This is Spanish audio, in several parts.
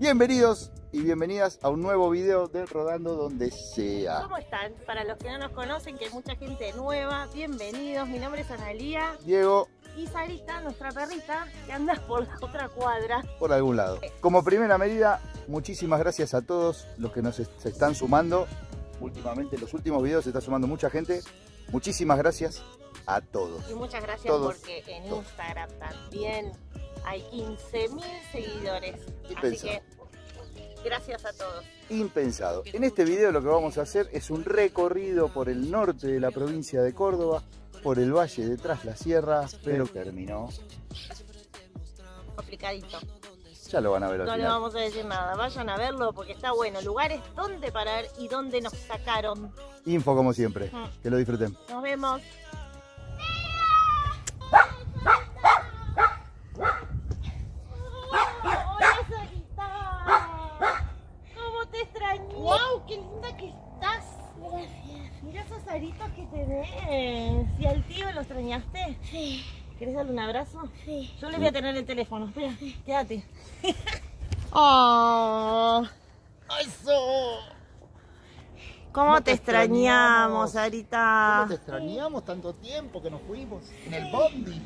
Bienvenidos y bienvenidas a un nuevo video de Rodando Donde Sea. ¿Cómo están? Para los que no nos conocen, que hay mucha gente nueva, bienvenidos. Mi nombre es Analía Diego, y Sarita, nuestra perrita, que anda por la otra cuadra. por algún lado. Como primera medida, muchísimas gracias a todos los que nos se están sumando. Últimamente, en los últimos videos se está sumando mucha gente. Muchísimas gracias a todos. Y muchas gracias Todos, porque en todos. Instagram también hay 15.000 seguidores. Así Impensado. que gracias a todos. Impensado. En este video lo que vamos a hacer es un recorrido por el norte de la provincia de Córdoba, por el valle de Tras la Sierra, pero terminó. Complicadito. Ya lo van a ver al No le vamos a decir nada. Vayan a verlo porque está bueno. Lugares donde parar y donde nos sacaron. Info como siempre. Mm. Que lo disfruten. Nos vemos. Hola Sarita. ¿Cómo te extrañé? ¡Wow! ¡Qué linda que estás! Gracias. Mira esos aritos que tenés. ¿Y al tío lo extrañaste? Sí, ¿Querés darle un abrazo? sí. Yo le voy a tener el teléfono. Espera, quédate. ¡Oh! ¡Eso! ¿Cómo, te te extrañamos? Sarita? ¿Cómo te extrañamos tanto tiempo que nos fuimos en el bondi?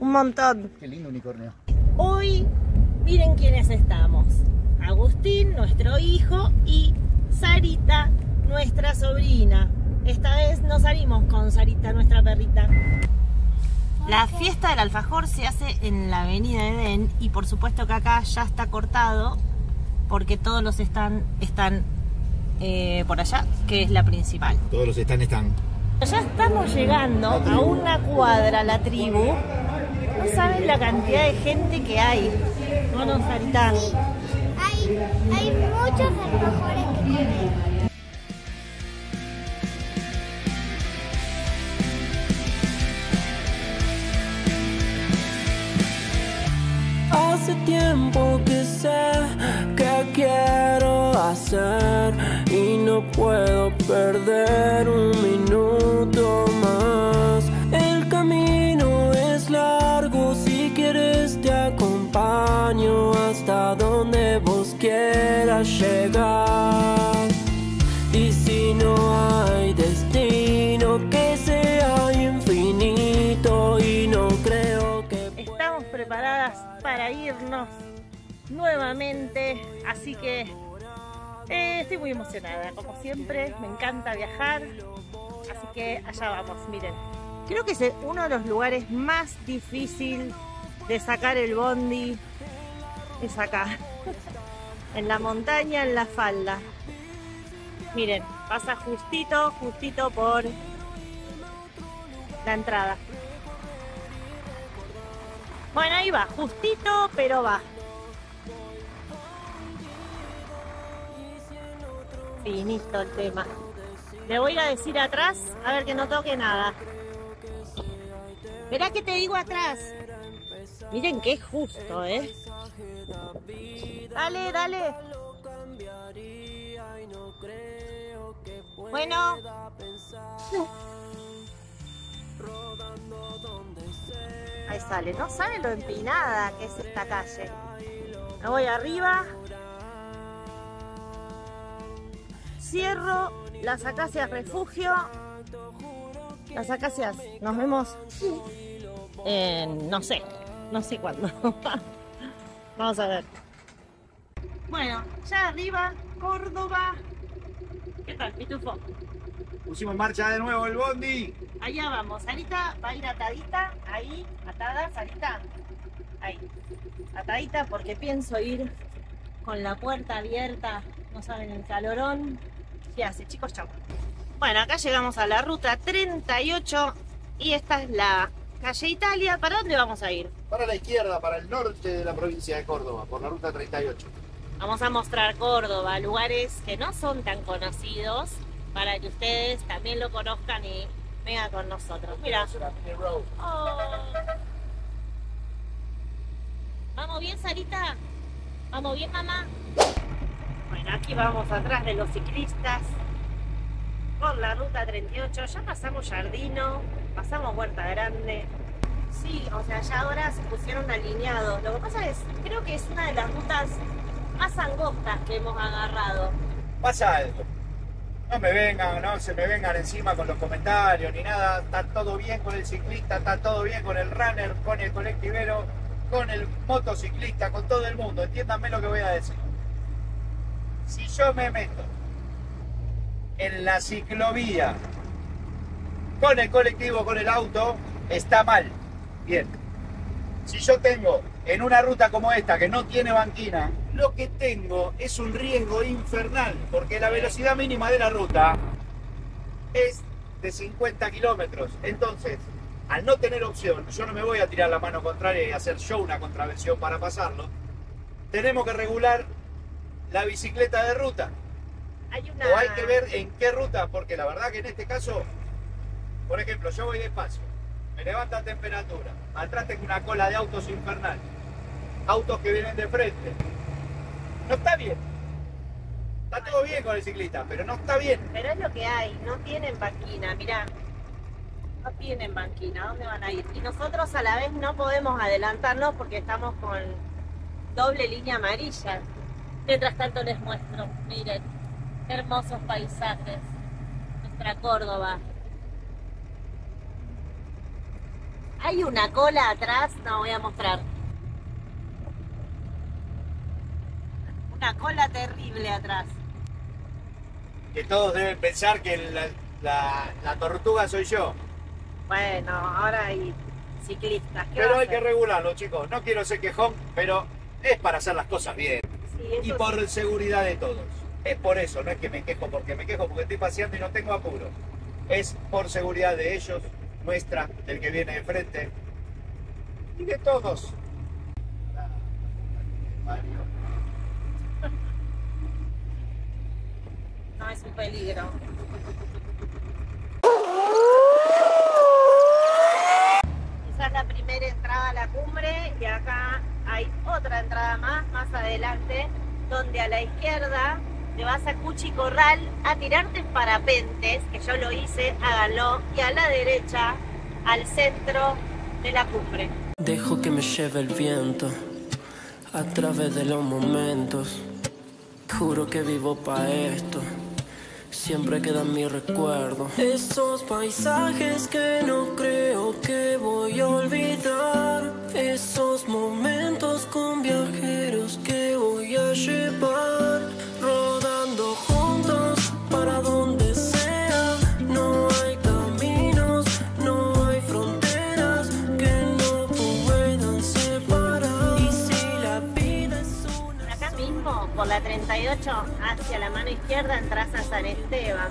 Un montón. Qué lindo unicornio. Hoy, miren quiénes estamos. Agustín, nuestro hijo, y Sarita, nuestra sobrina. Esta vez no salimos con Sarita, nuestra perrita. La fiesta del alfajor se hace en la avenida Edén y por supuesto que acá ya está cortado porque todos los están, están eh, por allá, que es la principal. Todos los están están. Ya estamos llegando a una cuadra, la tribu. No saben la cantidad de gente que hay. No, no, Sarita. Hay, hay muchos alfajores que comer. Tiempo que sé que quiero hacer y no puedo perder un minuto nuevamente. Así que eh, estoy muy emocionada, como siempre. Me encanta viajar. Así que allá vamos, miren. Creo que es uno de los lugares más difícil de sacar el bondi. Es acá. En la montaña, en la falda. Miren, pasa justito, justito por la entrada. Bueno, ahí va, justito, pero va. Finito el tema. Le voy a ir a decir atrás, a ver que no toque nada. Verá que te digo atrás. Miren es justo, ¿eh? Dale, dale. Bueno. Ahí sale, no sabe lo empinada que es esta calle. Me voy arriba. Cierro las acacias refugio. Las acacias, nos vemos en, no sé, no sé cuándo. Vamos a ver. Bueno, ya arriba, Córdoba. ¿Qué tal, Pitufo? Pusimos en marcha de nuevo el bondi. Allá vamos. Sarita va a ir atadita, ahí, atada, Sarita. Ahí, atadita porque pienso ir con la puerta abierta. No saben el calorón. ¿Qué hace, chicos? Chau. Bueno, acá llegamos a la ruta 38 y esta es la calle Italia. ¿Para dónde vamos a ir? Para la izquierda, para el norte de la provincia de Córdoba, por la ruta 38. Vamos a mostrar Córdoba, lugares que no son tan conocidos para que ustedes también lo conozcan y vengan con nosotros. Mira. Oh. ¿Vamos bien, Sarita? ¿Vamos bien, mamá? Aquí vamos atrás de los ciclistas por la ruta 38. Ya pasamos Jardino, pasamos Huerta Grande. Sí, o sea, ya ahora se pusieron alineados. Lo que pasa es, creo que es una de las rutas más angostas que hemos agarrado. Pasa algo. No me vengan, no se me vengan encima con los comentarios ni nada. Está todo bien con el ciclista, está todo bien con el runner, con el colectivero, con el motociclista, con todo el mundo. Entiéndanme lo que voy a decir. Yo me meto en la ciclovía con el colectivo, con el auto, está mal. Bien. Si yo tengo en una ruta como esta que no tiene banquina, lo que tengo es un riesgo infernal, porque la velocidad mínima de la ruta es de 50 kilómetros. Entonces, al no tener opción, yo no me voy a tirar la mano contraria y hacer yo una contravención para pasarlo. Tenemos que regular la bicicleta de ruta. Hay una... O hay que ver en qué ruta, porque la verdad que en este caso, por ejemplo, yo voy despacio, me levanta temperatura, atrás tengo una cola de autos infernal, autos que vienen de frente. No está bien. Está todo bien con el ciclista, pero no está bien. Pero es lo que hay, no tienen banquina, mirá. No tienen banquina, ¿dónde van a ir? Y nosotros a la vez no podemos adelantarnos porque estamos con doble línea amarilla. Mientras tanto les muestro, miren, hermosos paisajes. Nuestra Córdoba. Hay una cola atrás, no voy a mostrar. Una cola terrible atrás. Que todos deben pensar que la, la- la tortuga soy yo. Bueno, ahora hay ciclistas. ¿qué Pero hay que regularlo, chicos. No quiero ser quejón, pero es para hacer las cosas bien. Y por sí. seguridad de todos. Es por eso, no es que me quejo porque me quejo porque estoy paseando y no tengo apuro. Es por seguridad de ellos, nuestra, del que viene de frente y de todos. No es un peligro. Esa es la primera entrada a la cumbre y acá otra entrada más, más adelante, donde a la izquierda te vas a Cuchi Corral a tirarte en parapentes, que yo lo hice, háganlo, y a la derecha al centro de la cumbre. Dejo que me lleve el viento a través de los momentos. Juro que vivo pa' esto. Siempre quedan mis recuerdos. Esos paisajes que no creo que voy a olvidar. Esos momentos 18 hacia la mano izquierda entras a San Esteban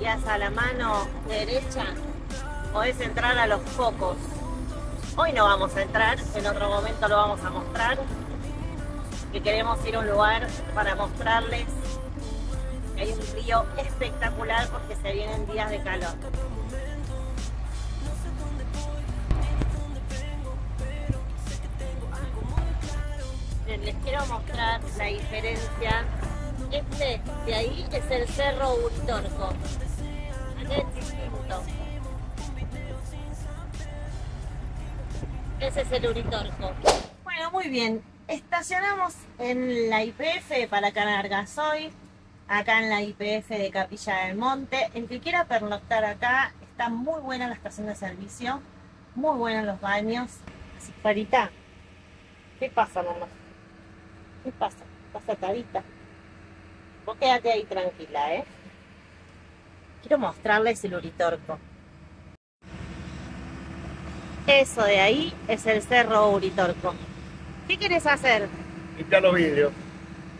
y hacia la mano derecha podés entrar a los focos. Hoy no vamos a entrar, en otro momento lo vamos a mostrar, que queremos ir a un lugar para mostrarles. Hay un río espectacular porque se vienen días de calor. La diferencia. Este de ahí es el Cerro Uritorco. Es distinto. Ese es el Uritorco. Bueno, muy bien. Estacionamos en la IPF para cargar gasoil. Acá en la IPF de Capilla del Monte. El que quiera pernoctar acá, está muy buena la estación de servicio. Muy buenos los baños. Así, Parita, ¿qué pasa, mamá? ¿Qué pasa? ¿Estás atadita? Vos quédate ahí tranquila, ¿eh? Quiero mostrarles el Uritorco. Eso de ahí es el Cerro Uritorco. ¿Qué quieres hacer? Limpiar los vidrios.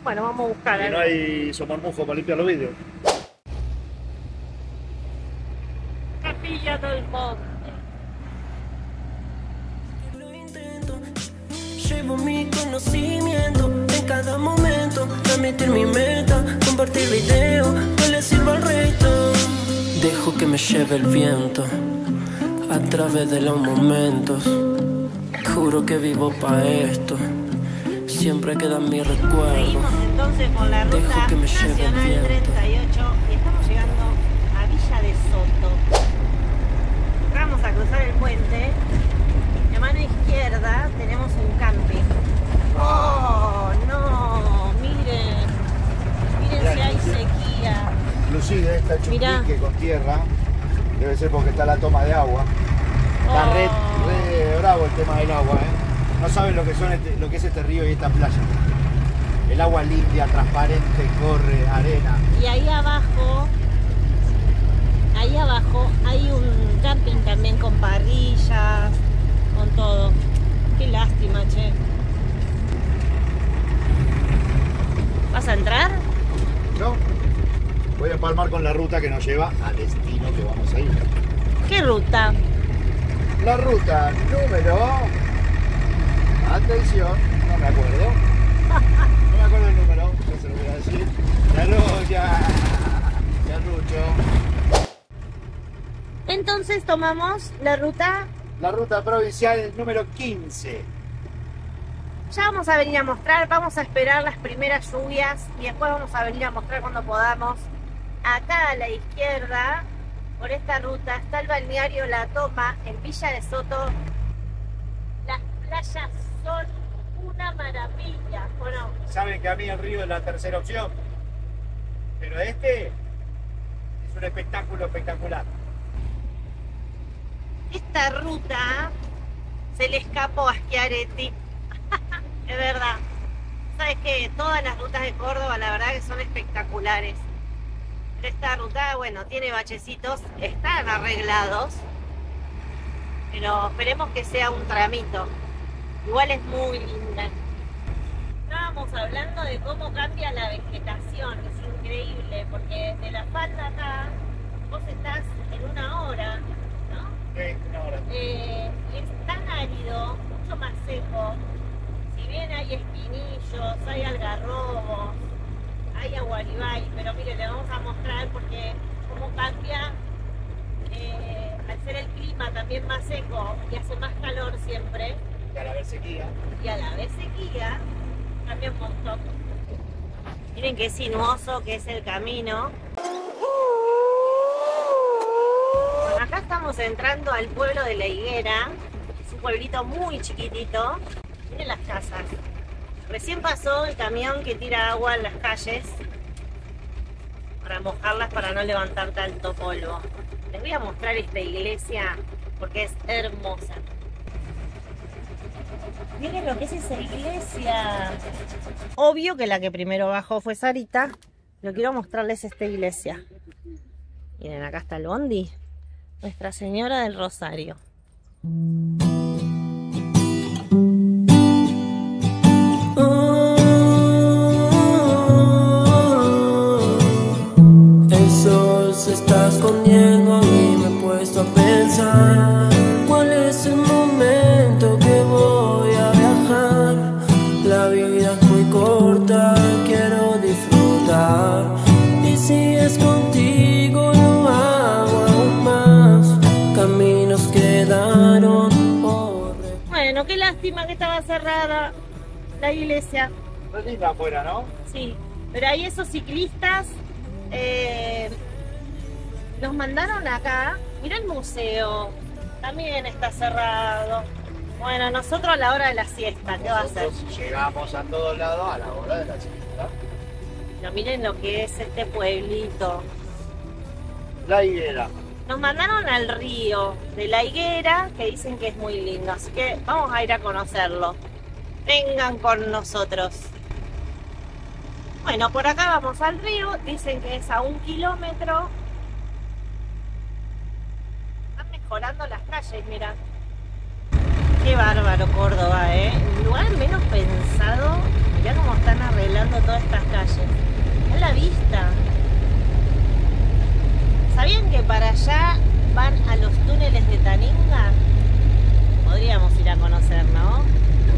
Bueno, vamos a buscar Y algo. no hay somormufo para limpiar los vidrios. Capilla del Monte. Lo intento, llevo mi conocimiento transmitir mi meta, compartir video, que le sirva al resto. Dejo que me lleve el viento a través de los momentos. Juro que vivo pa' esto, siempre quedan mis recuerdos. Seguimos entonces con la Dejo ruta que me lleve el viento. 38 y estamos llegando a Villa de Soto. Vamos a cruzar el puente. A mano izquierda tenemos un coincide, está hecho un Mirá. pique con tierra. Debe ser porque está la toma de agua. Está Oh. re, re bravo el tema del agua, ¿eh? No saben lo que, son este- lo que es este río y esta playa. El agua limpia, transparente, corre, arena. Y ahí abajo, ahí abajo hay un camping también con parrillas, con todo. Qué lástima, che. ¿Vas a entrar? ¿No? Voy a empalmar con la ruta que nos lleva al destino que vamos a ir. ¿Qué ruta? La ruta número. Atención, no me acuerdo. No me acuerdo el número, ya se lo voy a decir. La. La ruta. Entonces tomamos la ruta. La ruta provincial número 15. Ya vamos a venir a mostrar, vamos a esperar las primeras lluvias y después vamos a venir a mostrar cuando podamos. Acá a la izquierda, por esta ruta, está el balneario La Toma en Villa de Soto. Las playas son una maravilla, ¿o no? Saben que a mí el río es la tercera opción. Pero este es un espectáculo espectacular. Esta ruta se le escapó a Schiaretti. es verdad. Sabes que todas las rutas de Córdoba, la verdad que son espectaculares. Esta ruta, bueno, tiene bachecitos, están arreglados. Pero esperemos que sea un tramito. Igual es muy linda. Estábamos hablando de cómo cambia la vegetación, es increíble, porque de la falda acá vos estás en una hora, ¿no? Sí, una hora. Eh, es tan árido, mucho más seco. Si bien hay espinillos, hay algarrobos, hay aguaribay, pero mire, le vamos a mostrar porque cómo cambia eh, al ser el clima también más seco y hace más calor siempre, Y a la vez sequía. y a la vez sequía, cambia un montón. Miren qué sinuoso que es el camino. Bueno, acá estamos entrando al pueblo de La Higuera. Es un pueblito muy chiquitito. Miren las casas. Recién pasó el camión que tira agua en las calles para mojarlas para no levantar tanto polvo. Les voy a mostrar esta iglesia porque es hermosa. Miren lo que es esa iglesia. Obvio que la que primero bajó fue Sarita. Pero quiero mostrarles esta iglesia. Miren, acá está el bondi. Nuestra Señora del Rosario. Está escondiendo y me he puesto a pensar cuál es el momento que voy a viajar. La vida es muy corta, quiero disfrutar. Y si es contigo lo hago aún más. Caminos quedaron por. Bueno, qué lástima que estaba cerrada la iglesia. Es linda afuera, ¿no? Sí, pero ahí esos ciclistas eh, nos mandaron acá. Mira el museo, también está cerrado. Bueno, nosotros a la hora de la siesta, ¿qué va a? Nosotros llegamos a todos lados a la hora de la siesta. Pero miren lo que es este pueblito. La higuera. Nos mandaron al río de la higuera, que dicen que es muy lindo, así que vamos a ir a conocerlo. Vengan con nosotros. Bueno, por acá vamos al río, dicen que es a un kilómetro. Están mejorando las calles, mira. Qué bárbaro Córdoba, ¿eh? Lugar menos pensado. Mirá cómo están arreglando todas estas calles. A la vista. ¿Sabían que para allá van a los túneles de Taninga? Podríamos ir a conocer, ¿no?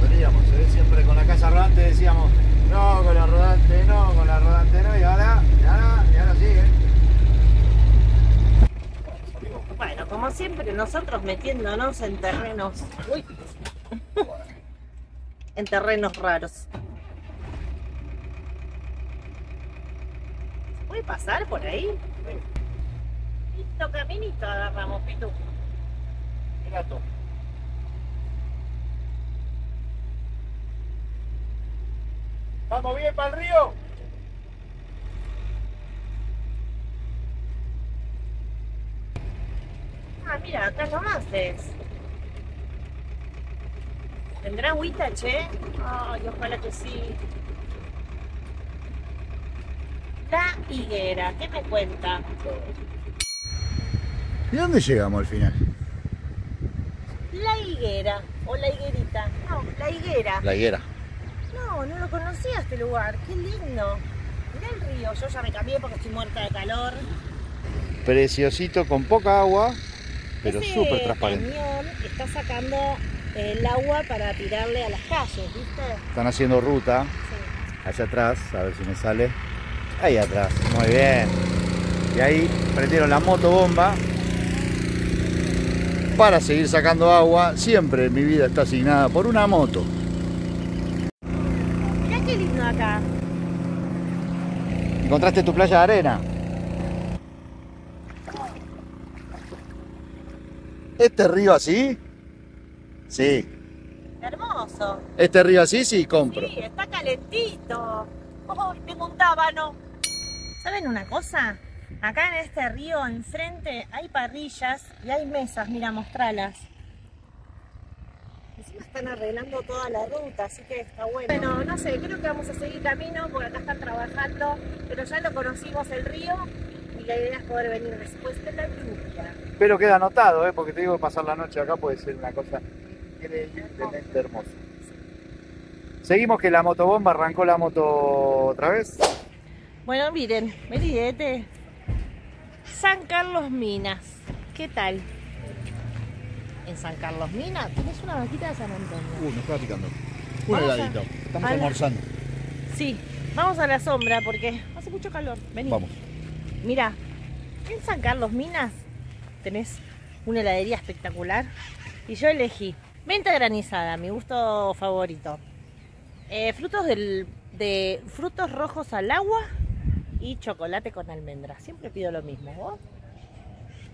Podríamos, ¿eh? siempre con la casa rodante decíamos, no, con la rodante no, con la rodante no, y ahora, y ahora, y ahora sigue. Bueno, como siempre, nosotros metiéndonos en terrenos. Uy. en terrenos raros. ¿Se puede pasar por ahí? Listo caminito agarramos, Pitu. Mira tú. ¿Vamos bien para el río? Ah, mira, acá nomás es. ¿Tendrá agüita, che? Ay, ojalá que sí. La higuera, ¿qué me cuenta? ¿Y dónde llegamos al final? La higuera, o la higuerita. No, la higuera. La higuera. No, no lo conocía este lugar. Qué lindo. Mirá el río. Yo ya me cambié porque estoy muerta de calor. Preciosito, con poca agua, pero súper transparente. camión está sacando el agua para tirarle a las calles, ¿viste? Están haciendo ruta Sí. allá atrás, a ver si me sale. Ahí atrás, muy bien. Y ahí prendieron la motobomba para seguir sacando agua. Siempre mi vida está asignada por una moto. Mirá qué lindo acá. ¿Encontraste tu playa de arena? ¿Este río así? Sí. Hermoso. ¿Este río así? Sí, compro. Sí, está calentito. ¡Oh, tengo un tábano! ¿Saben una cosa? Acá en este río enfrente hay parrillas y hay mesas, mira, mostralas. Encima están arreglando toda la ruta, así que está bueno. Bueno, no sé, creo que vamos a seguir camino porque acá están trabajando, pero ya lo conocimos el río la idea es poder venir después de la lluvia. Pero queda anotado, ¿eh? porque te digo que pasar la noche acá puede ser una cosa increíblemente hermosa. Seguimos que la motobomba arrancó la moto otra vez. Bueno, miren, Meridiete. San Carlos Minas. ¿Qué tal? En San Carlos Minas tenés una vaquita de San Antonio. Uh, me estaba picando. Un Vamos a- heladito. Estamos a la- almorzando. Sí, vamos a la sombra porque hace mucho calor. Vení. Vamos. Mira, en San Carlos Minas tenés una heladería espectacular y yo elegí menta granizada, mi gusto favorito. Eh, frutos del, de frutos rojos al agua y chocolate con almendras. Siempre pido lo mismo. ¿Vos?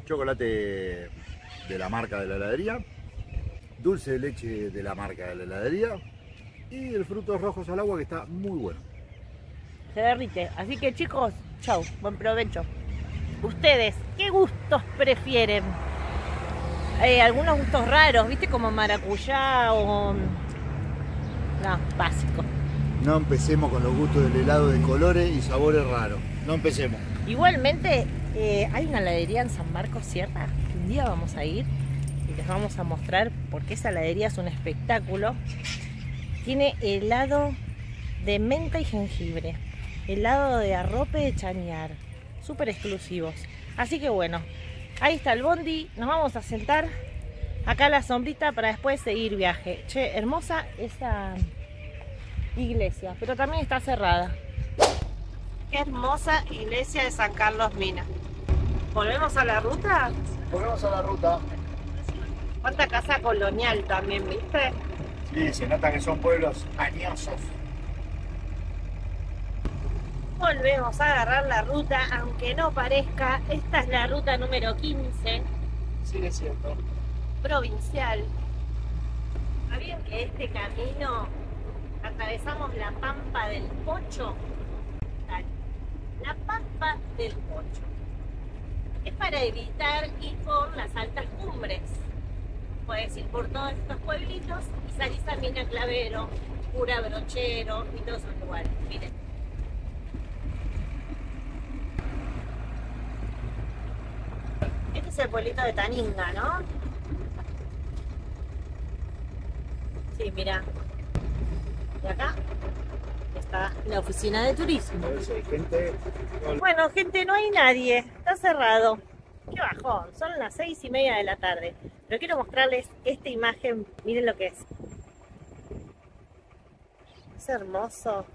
Chocolate de la marca de la heladería. Dulce de leche de la marca de la heladería. Y el frutos rojos al agua que está muy bueno. Se derrite. Así que chicos, chau, buen provecho. Ustedes, ¿qué gustos prefieren? Eh, algunos gustos raros, ¿viste? Como maracuyá o... No, básico. No empecemos con los gustos del helado de colores y sabores raros. No empecemos. Igualmente, eh, hay una heladería en San Marcos Sierra que un día vamos a ir y les vamos a mostrar porque esa heladería es un espectáculo. Tiene helado de menta y jengibre, helado de arrope de chañar, súper exclusivos. Así que bueno, ahí está el bondi, nos vamos a sentar acá a la sombrita para después seguir viaje. Che, hermosa esa iglesia, pero también está cerrada. Qué hermosa iglesia de San Carlos Mina. ¿Volvemos a la ruta? Volvemos a la ruta. Cuánta casa colonial también, ¿viste? Sí, se nota que son pueblos añosos. Volvemos a agarrar la ruta, aunque no parezca. Esta es la ruta número 15, Sigue siendo. provincial. ¿Sabían que este camino atravesamos la pampa del Pocho? La pampa del Pocho. Es para evitar ir por las altas cumbres. Puedes ir por todos estos pueblitos y salís a Mina Clavero, Cura Brochero y todos esos lugares. Miren. Es el pueblito de Taninga, ¿no? Sí, mira. Y acá está la oficina de turismo. gente. Bueno, gente, no hay nadie. Está cerrado. Qué bajón. Son las seis y media de la tarde. Pero quiero mostrarles esta imagen. Miren lo que es. Es hermoso.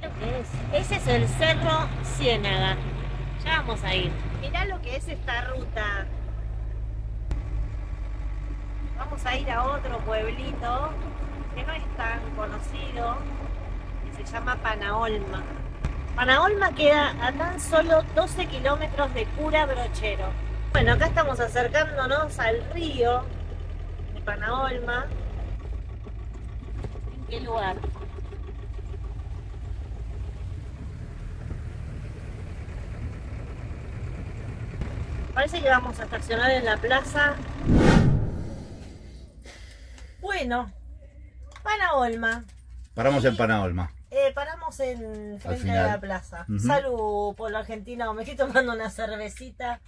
Lo es. Ese es el Cerro Ciénaga. Ya vamos a ir. Mirá lo que es esta ruta. Vamos a ir a otro pueblito que no es tan conocido, que se llama Panaolma. Panaolma queda a tan solo 12 kilómetros de Cura Brochero. Bueno, acá estamos acercándonos al río de Panaolma. ¿En qué lugar? Parece que vamos a estacionar en la plaza. Bueno, Olma. Paramos en Olma. Eh, paramos en frente de la plaza. Salud por la argentino. Me estoy tomando una cervecita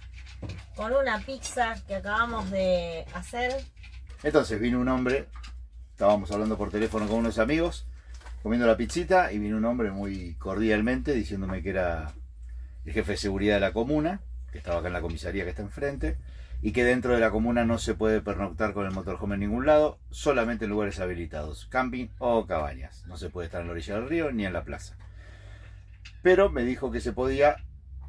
con una pizza que acabamos de hacer. Entonces vino un hombre, estábamos hablando por teléfono con unos amigos, comiendo la pizzita y vino un hombre muy cordialmente diciéndome que era el jefe de seguridad de la comuna, que estaba acá en la comisaría que está enfrente, y que dentro de la comuna no se puede pernoctar con el motorhome en ningún lado, solamente en lugares habilitados, camping o cabañas. No se puede estar en la orilla del río ni en la plaza. Pero me dijo que se podía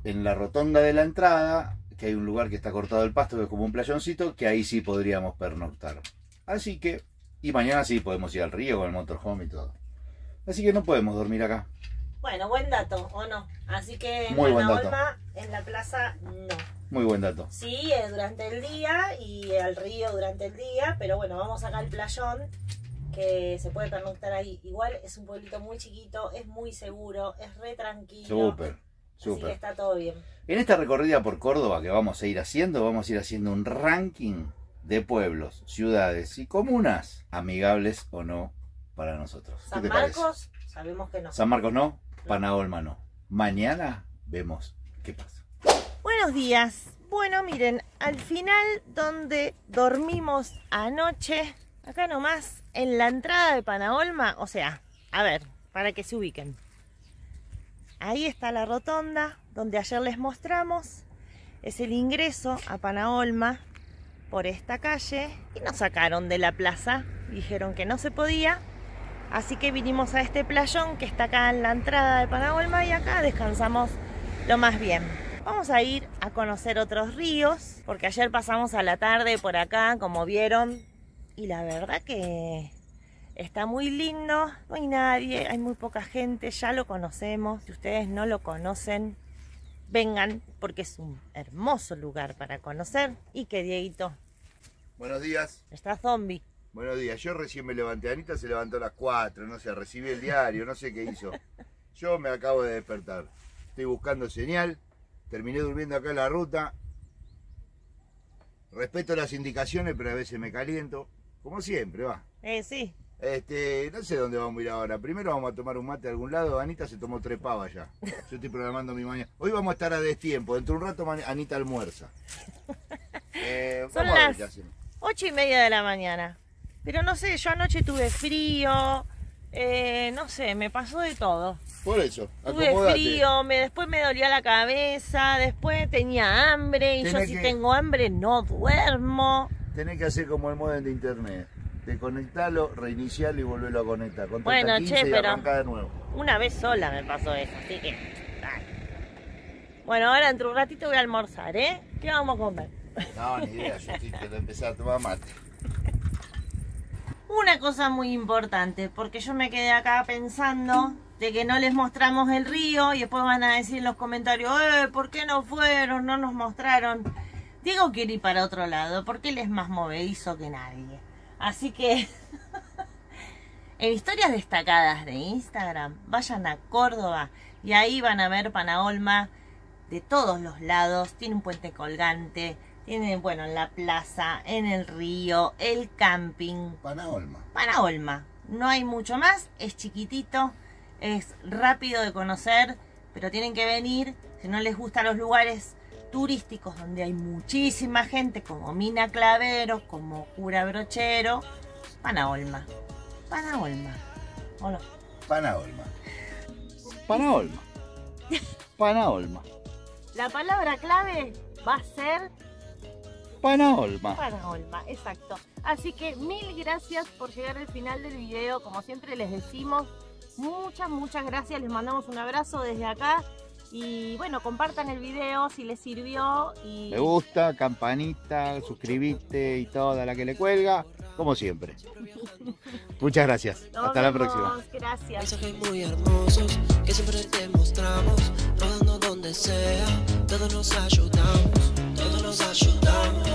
en la rotonda de la entrada, que hay un lugar que está cortado el pasto, que es como un playoncito, que ahí sí podríamos pernoctar. Así que, y mañana sí podemos ir al río con el motorhome y todo. Así que no podemos dormir acá. Bueno, buen dato, ¿o no? Así que en Olma, en la plaza, no. Muy buen dato. Sí, eh, durante el día y al río durante el día, pero bueno, vamos acá al playón que se puede pernoctar ahí. Igual es un pueblito muy chiquito, es muy seguro, es re tranquilo. Súper, súper. está todo bien. En esta recorrida por Córdoba que vamos a ir haciendo, vamos a ir haciendo un ranking de pueblos, ciudades y comunas amigables o no para nosotros. San Marcos, sabemos que no. San Marcos no, Panaolma no. Mañana vemos qué pasa. Buenos días. Bueno, miren, al final donde dormimos anoche, acá nomás, en la entrada de Panaolma, o sea, a ver, para que se ubiquen. Ahí está la rotonda donde ayer les mostramos. Es el ingreso a Panaolma por esta calle y nos sacaron de la plaza. Dijeron que no se podía Así que vinimos a este playón que está acá en la entrada de Panagualma y acá descansamos lo más bien. Vamos a ir a conocer otros ríos, porque ayer pasamos a la tarde por acá, como vieron, y la verdad que está muy lindo, no hay nadie, hay muy poca gente, ya lo conocemos, si ustedes no lo conocen, vengan, porque es un hermoso lugar para conocer. Y que Dieguito. Buenos días. Está zombie. Buenos días, yo recién me levanté, Anita se levantó a las 4, no sé, recibí el diario, no sé qué hizo. Yo me acabo de despertar, estoy buscando señal, terminé durmiendo acá en la ruta, respeto las indicaciones, pero a veces me caliento, como siempre, va. Eh, sí. Este, no sé dónde vamos a ir ahora. Primero vamos a tomar un mate a algún lado. Anita se tomó tres pavas ya. Yo estoy programando mi mañana. Hoy vamos a estar a destiempo. Dentro de un rato Anita almuerza. Eh, Son las ocho y media de la mañana. Pero no sé, yo anoche tuve frío, eh, no sé, me pasó de todo. Por eso, Tuve frío, me, después me dolía la cabeza, después tenía hambre, y yo si tengo hambre no duermo. Tenés que hacer como el modem de internet, desconectarlo, reiniciarlo y volverlo a conectar. bueno, che, pero de nuevo. una vez sola me pasó eso, así que... Bueno, ahora entre un ratito voy a almorzar, ¿eh? ¿Qué vamos a comer? No, ni idea, yo estoy empezar a tomar mate cosa muy importante, porque yo me quedé acá pensando de que no les mostramos el río y después van a decir en los comentarios, eh, ¿por qué no fueron? No nos mostraron. Diego quiere ir para otro lado, porque él es más movedizo que nadie. Así que en historias destacadas de Instagram, vayan a Córdoba y ahí van a ver Panaolma de todos los lados. Tiene un puente colgante, tiene, bueno, en la plaza, en el río, el camping. Panaolma. Panaolma. No hay mucho más, es chiquitito, es rápido de conocer, pero tienen que venir. Si no les gustan los lugares turísticos donde hay muchísima gente, como Mina Clavero, como Cura Brochero, Panaolma. Panaolma. ¿O no? Panaolma. Panaolma. Panaolma. La palabra clave va a ser Panaolma. Panaolma, exacto. Así que mil gracias por llegar al final del video. Como siempre les decimos, muchas, muchas gracias. Les mandamos un abrazo desde acá. Y bueno, compartan el video si les sirvió. Y... Me gusta, campanita, suscribite y toda la que le cuelga, como siempre. Muchas gracias. Hasta la próxima. Gracias. muy hermosos que siempre te mostramos, rodando donde sea, todos nos ayudamos todos nos ayudamos,